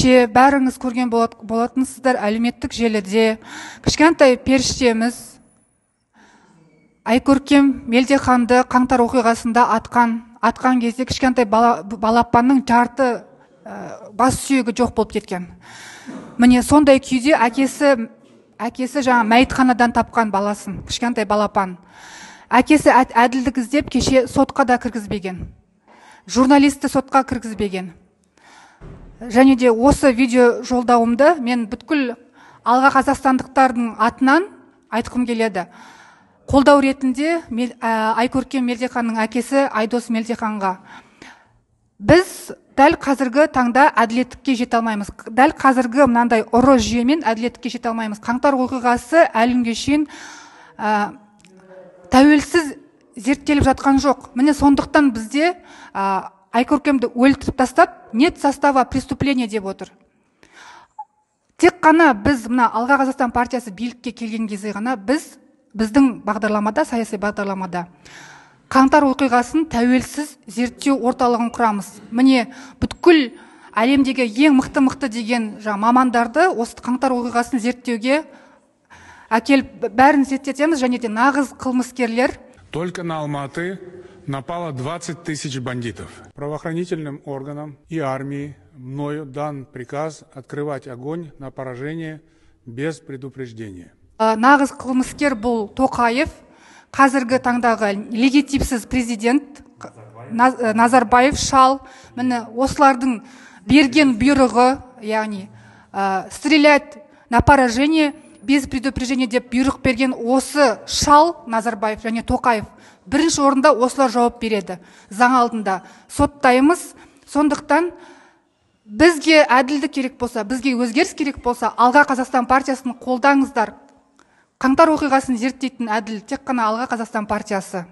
кеше бәріңіз көрген болат, болатынсыздар әлеуметтік желіде. Кішкентай періштеміз. Айкөркем мелдеханды қаңтар оқиғасында атқан атқан кезде кішкентай бала, балапанның жарты ә, бас сүйегі жоқ болып кеткен. Міне сондай күйде әкесі әкесі жаңа мәйітханадан тапқан баласын кішкентай балапан. Әкесі әділдік іздеп кеше сотқа да кіргізбеген. Журналистті сотқа кіргізбеген. Және де осы видео жолдауымды мен бүткіл алға қазақстандықтардың атынан айтқым келеді. Қолдау ретінде айкөркем мелдеханның әкесі айдос мелдеханға. Біз дәл қазіргі таңда әділеттікке жете алмаймыз. Дәл қазіргі мынандай ұры жүйемен әділеттікке жете алмаймыз. Қаңтар оқиғасы әлі күнге шейін ә, тәуелсіз зерттеліп жатқан жоқ. Міне сондықтан бізде ә, айкөркемді өлтіріп тастап нет состава преступления деп отыр. Тек қана біз мына алға қазақстан партиясы билікке келген кезде ғана біз біздің бағдарламада саяси бағдарламада қаңтар оқиғасын тәуелсіз зерттеу орталығын құрамыз. Міне бүткіл әлемдегі ең мықты мықты деген жаңа мамандарды осы қаңтар оқиғасын зерттеуге әкеліп бәрін зерттетеміз және де нағыз қылмыскерлер только на алматы напало 20 тысяч бандитов. Правоохранительным органам и армии мною дан приказ открывать огонь на поражение без предупреждения. нағыз қылмыскер бұл тоқаев қазіргі таңдағы легитимсіз президент назарбаев шал міне осылардың берген бұйрығы яғни стрелять на поражение без предупреждения деп бұйрық берген осы шал назарбаев және тоқаев бірінші орында осылар жауап береді. Заң алдында соттаймыз. Сондықтан бізге әділдік керек болса бізге өзгеріс керек болса алға қазақстан партиясын қолдаңыздар. Қаңтар оқиғасын зерттейтін әділ тек қана алға қазақстан партиясы.